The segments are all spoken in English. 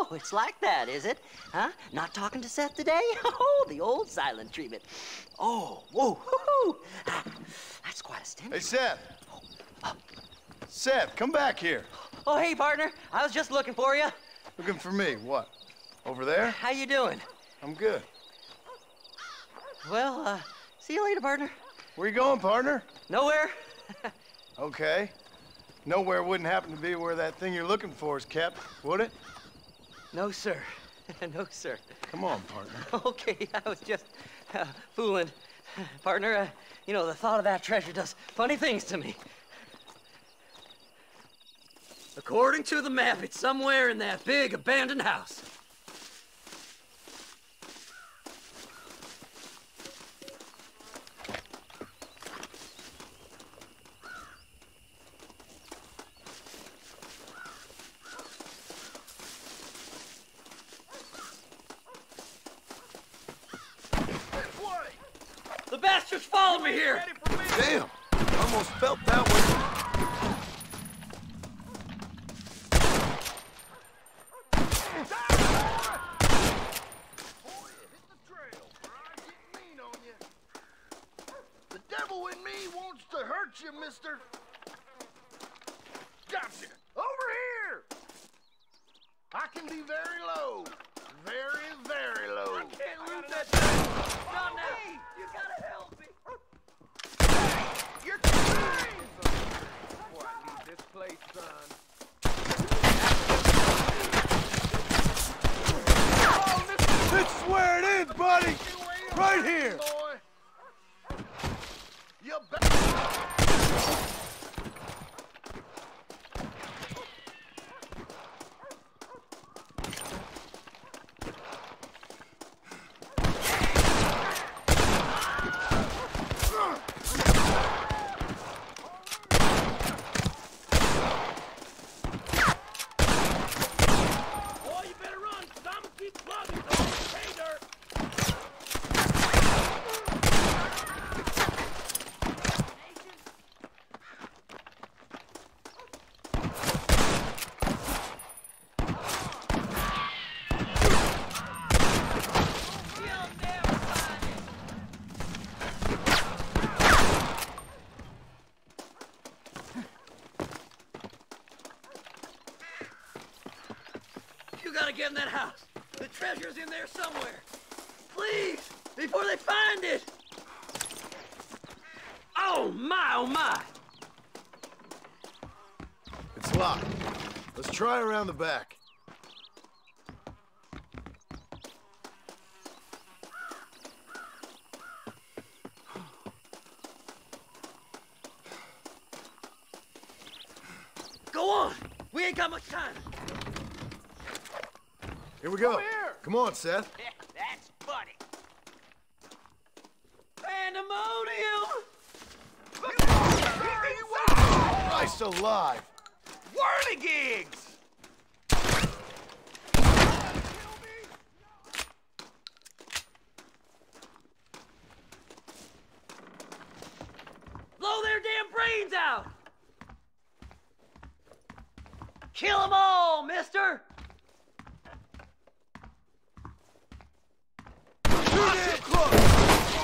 Oh, it's like that, is it? Huh? Not talking to Seth today? Oh, the old silent treatment. Oh, whoa, hoo-hoo. Ah, That's quite a stench. Hey, Seth. oh Seth, come back here. Oh, hey, partner. I was just looking for you. Looking for me. What? Over there? How you doing? I'm good. Well, uh, see you later, partner. Where you going, partner? Nowhere? Okay. Nowhere wouldn't happen to be where that thing you're looking for is kept, would it? No, sir. no, sir. Come on, partner. Okay, I was just uh, fooling. Partner, uh, you know, the thought of that treasure does funny things to me. According to the map, it's somewhere in that big abandoned house. Bastards followed me here! Damn! Almost felt that one. The devil in me wants to hurt you, mister. Gotcha. Over here. I can be very low. Very, very low. I can't lose that thing. Not now! You gotta help me! You're kidding. Before I leave this place, son. This is where it is, buddy! Right here! Boy. You bet. Boy, you better run, cause I'm gonna keep plugging those pay dirt. You gotta get in that house. The treasure's in there somewhere. Please, before they find it. Oh my, oh my. It's locked. Let's try around the back. Go on. We ain't got much time. Here we go. Come on, Seth. That's funny. Pandemonium. Christ alive! Whirligigs! Blow their damn brains out. Kill them all, mister.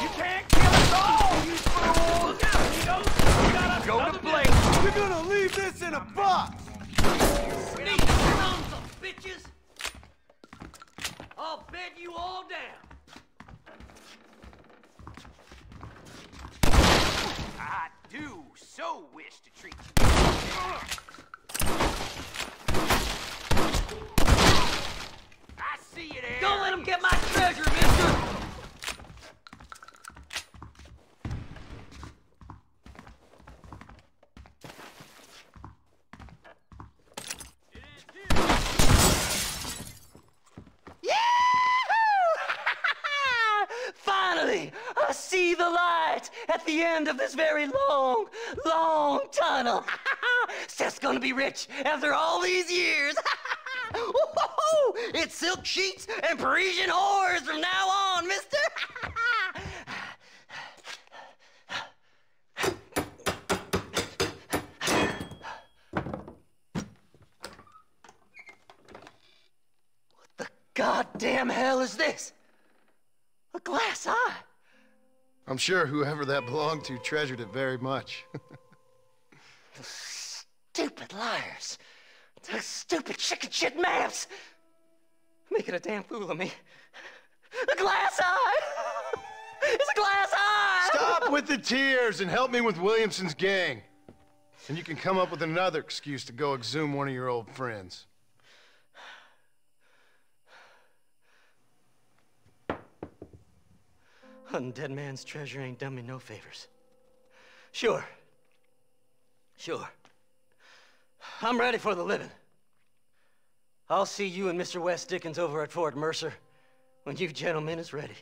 You can't kill us all, you fools! Look out, Tito! You got us Go to another place. minute. You're gonna leave this in a box! Sneak sons of bitches. I'll bed you all down. I do so wish to treat you. I see you there. Don't let them get my treasure, mister. Yahoo! Finally, I see the light the end of this very long, long tunnel. Seth's gonna be rich after all these years. It's silk sheets and Parisian whores from now on, mister. What the goddamn hell is this? A glass eye? I'm sure whoever that belonged to treasured it very much. Those Stupid liars. Those stupid chicken shit maps. Making a damn fool of me. A glass eye! It's a glass eye! Stop with the tears and help me with Williamson's gang. And you can come up with another excuse to go exhume one of your old friends. Hunting dead man's treasure ain't done me no favors. Sure. Sure. I'm ready for the living. I'll see you and Mr. West Dickens over at Fort Mercer when you gentlemen is ready.